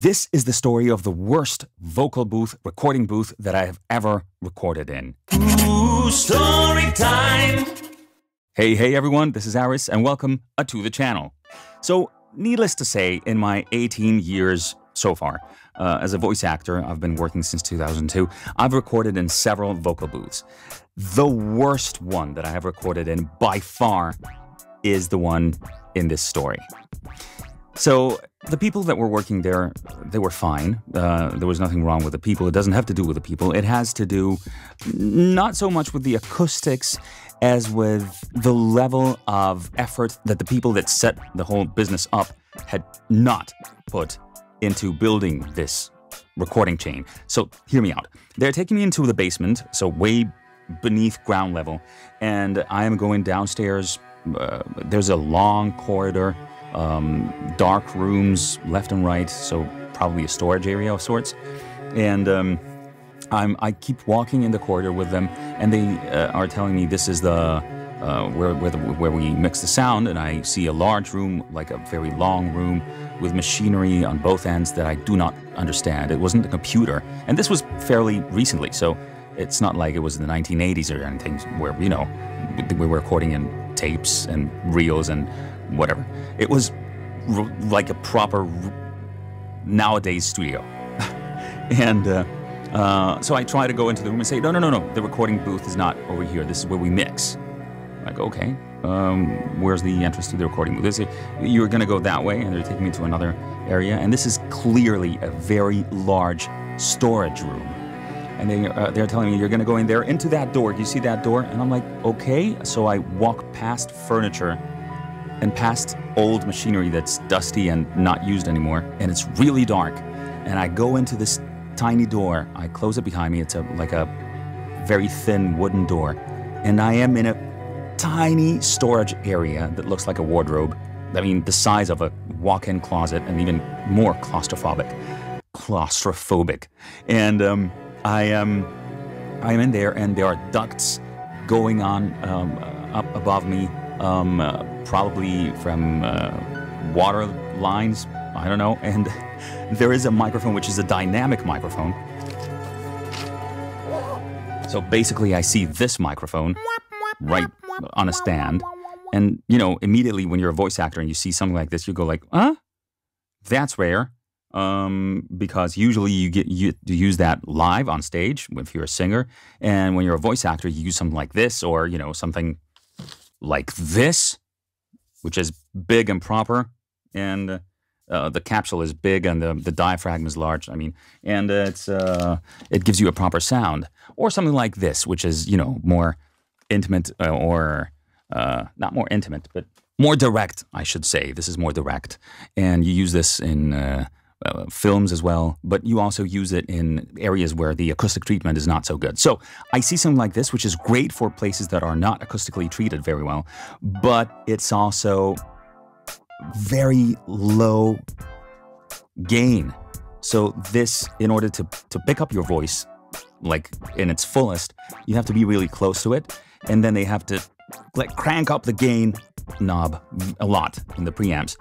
This is the story of the worst vocal booth, recording booth that I have ever recorded in. Ooh, story time. Hey, hey everyone, this is Aris, and welcome uh, to the channel. So, needless to say, in my 18 years so far, uh, as a voice actor, I've been working since 2002, I've recorded in several vocal booths. The worst one that I have recorded in by far is the one in this story. So the people that were working there, they were fine. Uh, there was nothing wrong with the people. It doesn't have to do with the people. It has to do not so much with the acoustics as with the level of effort that the people that set the whole business up had not put into building this recording chain. So hear me out. They're taking me into the basement, so way beneath ground level, and I am going downstairs. Uh, there's a long corridor um, dark rooms left and right, so probably a storage area of sorts. And um, I keep walking in the corridor with them, and they uh, are telling me this is the uh, where where, the, where we mix the sound. And I see a large room, like a very long room, with machinery on both ends that I do not understand. It wasn't a computer, and this was fairly recently, so it's not like it was in the 1980s or anything where you know we were recording in tapes and reels and whatever. It was like a proper nowadays studio. and uh, uh, so I try to go into the room and say, no, no, no, no, the recording booth is not over here. This is where we mix. Like, okay, um, where's the entrance to the recording booth? Say, you're going to go that way, and they're taking me to another area. And this is clearly a very large storage room. And they, uh, they're telling me, you're going to go in there into that door. You see that door? And I'm like, okay. So I walk past furniture and past old machinery that's dusty and not used anymore, and it's really dark. And I go into this tiny door. I close it behind me. It's a like a very thin wooden door, and I am in a tiny storage area that looks like a wardrobe. I mean, the size of a walk-in closet, and even more claustrophobic. Claustrophobic, and um, I am, um, I am in there, and there are ducts going on um, up above me um, uh, probably from uh, water lines. I don't know. And there is a microphone, which is a dynamic microphone. So basically, I see this microphone right on a stand. And, you know, immediately when you're a voice actor and you see something like this, you go like, huh? That's rare. Um, because usually you get you, you use that live on stage if you're a singer. And when you're a voice actor, you use something like this or, you know, something like this, which is big and proper, and uh, the capsule is big and the, the diaphragm is large. I mean, and it's uh, it gives you a proper sound, or something like this, which is you know more intimate uh, or uh, not more intimate, but more direct, I should say. This is more direct, and you use this in uh, films as well, but you also use it in areas where the acoustic treatment is not so good. So I see something like this, which is great for places that are not acoustically treated very well, but it's also very low gain. So this, in order to, to pick up your voice, like in its fullest, you have to be really close to it, and then they have to like crank up the gain knob a lot in the preamps.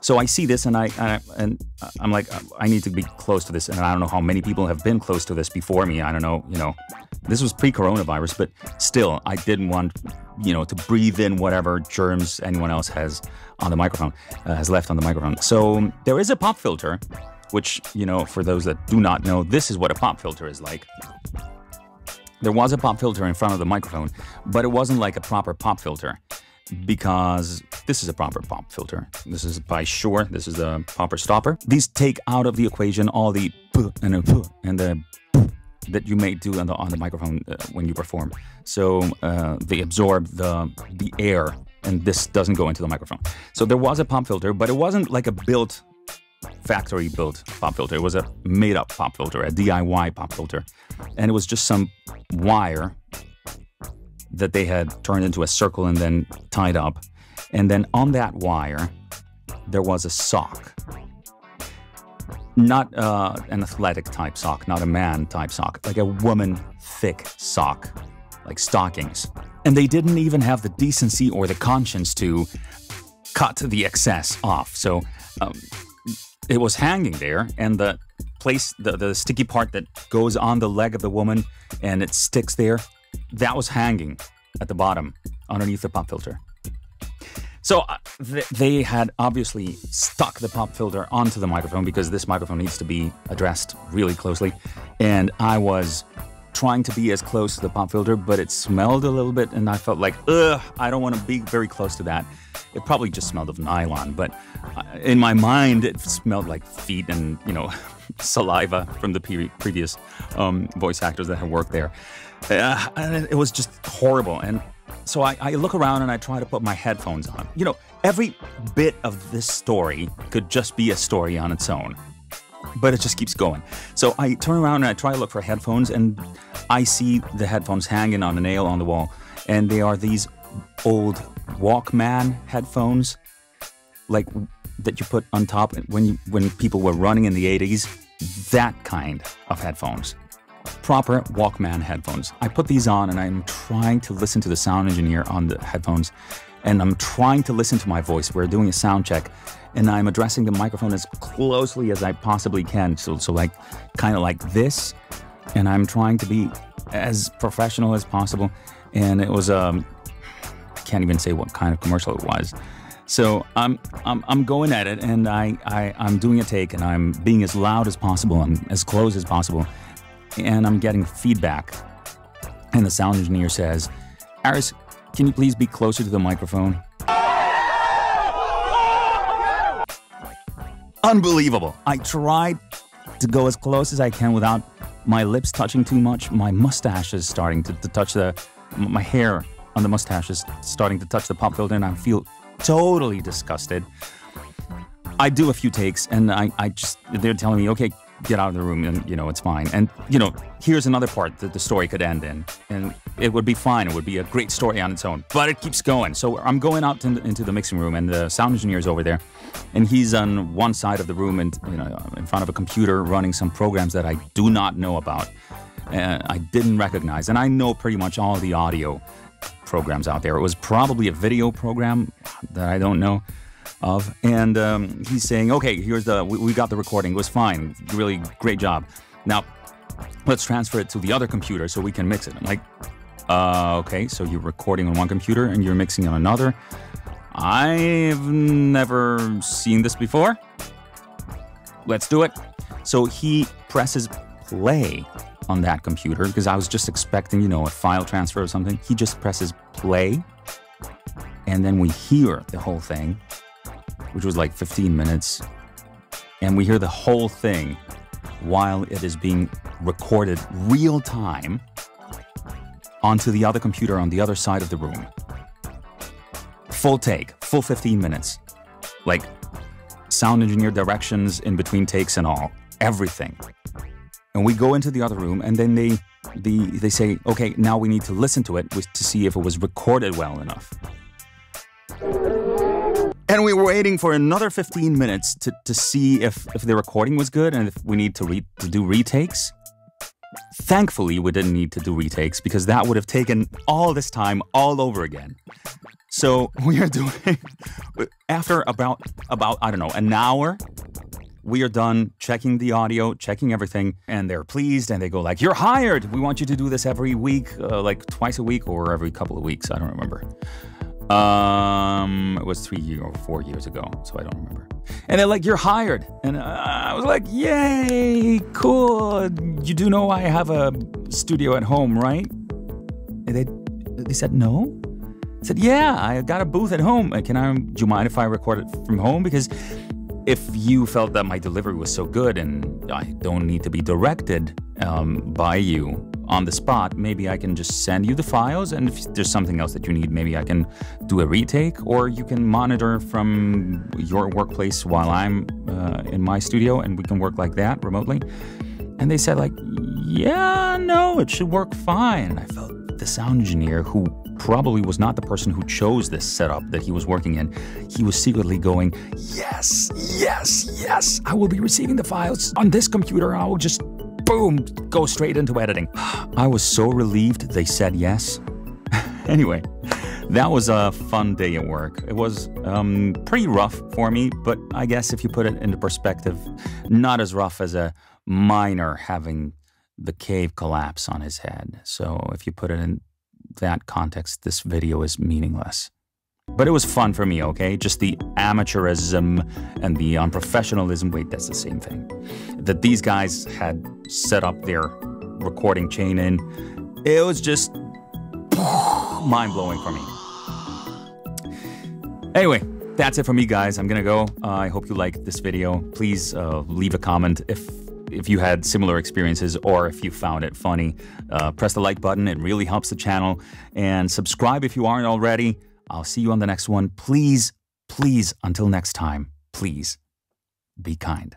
So I see this and I, I and I'm like I need to be close to this and I don't know how many people have been close to this before me. I don't know, you know. This was pre-coronavirus, but still I didn't want you know to breathe in whatever germs anyone else has on the microphone uh, has left on the microphone. So there is a pop filter which, you know, for those that do not know, this is what a pop filter is like. There was a pop filter in front of the microphone, but it wasn't like a proper pop filter because this is a proper pop filter. This is by Shure. This is the Popper Stopper. These take out of the equation all the and the and the that you may do on the on the microphone uh, when you perform. So uh, they absorb the the air, and this doesn't go into the microphone. So there was a pop filter, but it wasn't like a built factory built pop filter. It was a made up pop filter, a DIY pop filter, and it was just some wire that they had turned into a circle and then tied up. And then on that wire, there was a sock. Not uh, an athletic type sock, not a man type sock, like a woman thick sock, like stockings. And they didn't even have the decency or the conscience to cut the excess off. So um, it was hanging there, and the place, the, the sticky part that goes on the leg of the woman and it sticks there, that was hanging at the bottom underneath the pop filter. So uh, th- they had obviously stuck the pop filter onto the microphone because this microphone needs to be addressed really closely. And I was trying to be as close to the pop filter, but it smelled a little bit, and I felt like, ugh, I don't want to be very close to that. It probably just smelled of nylon, but uh, in my mind, it smelled like feet and, you know, saliva from the pre- previous um, voice actors that had worked there. Uh, and it was just horrible. And so I, I, look around and I try to put my headphones on. You know, every bit of this story could just be a story on its own, but it just keeps going. So I turn around and I try to look for headphones, and I see the headphones hanging on a nail on the wall, and they are these old Walkman headphones, like that you put on top when you, when people were running in the 80s. That kind of headphones proper Walkman headphones. I put these on and I'm trying to listen to the sound engineer on the headphones and I'm trying to listen to my voice. We're doing a sound check and I'm addressing the microphone as closely as I possibly can. So, so like kind of like this. And I'm trying to be as professional as possible. And it was, um, can't even say what kind of commercial it was. So I'm, I'm, I'm going at it and I, I, I'm doing a take and I'm being as loud as possible and as close as possible and I'm getting feedback. And the sound engineer says, Aris, can you please be closer to the microphone? Unbelievable. I tried to go as close as I can without my lips touching too much. My mustache is starting to, to touch the, my hair on the mustache is starting to touch the pop filter, and I feel totally disgusted. I do a few takes, and I, I just, they're telling me, okay, get out of the room and you know it's fine. And you know here's another part that the story could end in. And it would be fine. It would be a great story on its own. But it keeps going. So i'm going out to, into the mixing room and the sound engineer is over there. And he's on one side of the room and you know in front of a computer running some programs that i do not know about uh, i didn't recognize. And i know pretty much all the audio programs out there. It was probably a video program that i don't know of. And um, he's saying, okay, here's the, we, we got the recording. It was fine. Really great job. Now, let's transfer it to the other computer so we can mix it. I'm like, uh, okay, so you're recording on one computer and you're mixing on another. I've never seen this before. Let's do it. So he presses play on that computer because I was just expecting, you know, a file transfer or something. He just presses play and then we hear the whole thing which was like 15 minutes. And we hear the whole thing while it is being recorded real time onto the other computer on the other side of the room. Full take, full 15 minutes. Like sound engineer directions in between takes and all, everything. And we go into the other room and then they the, they say, okay, now we need to listen to it to see if it was recorded well enough. And we were waiting for another 15 minutes to, to see if, if the recording was good and if we need to, re- to do retakes. Thankfully, we didn't need to do retakes because that would have taken all this time all over again. So we are doing after about about I don't know an hour. We are done checking the audio, checking everything, and they're pleased and they go like, "You're hired. We want you to do this every week, uh, like twice a week or every couple of weeks. I don't remember." Um, it was three or four years ago, so I don't remember. And they're like, "You're hired," and uh, I was like, "Yay, cool! You do know I have a studio at home, right?" And they they said no. I said, "Yeah, I got a booth at home. Can I? Do you mind if I record it from home? Because if you felt that my delivery was so good and I don't need to be directed um, by you on the spot, maybe I can just send you the files. And if there's something else that you need, maybe I can do a retake, or you can monitor from your workplace while I'm uh, in my studio, and we can work like that remotely. And they said, like, yeah, no, it should work fine. And I felt the sound engineer who probably was not the person who chose this setup that he was working in. He was secretly going, Yes, yes, yes, I will be receiving the files on this computer. and I will just boom, go straight into editing. I was so relieved they said yes. anyway, That was a fun day at work. It was um, pretty rough for me, but I guess if you put it into perspective, not as rough as a miner having the cave collapse on his head. So if you put it in that context, this video is meaningless. But it was fun for me, okay? Just the amateurism and the unprofessionalism. Wait, that's the same thing. That these guys had set up their recording chain in. It was just mind blowing for me. Anyway, that's it for me, guys. I'm gonna go. Uh, I hope you liked this video. Please uh, leave a comment if if you had similar experiences or if you found it funny. Uh, press the like button; it really helps the channel. And subscribe if you aren't already. I'll see you on the next one. Please, please, until next time, please be kind.